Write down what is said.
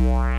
Wow.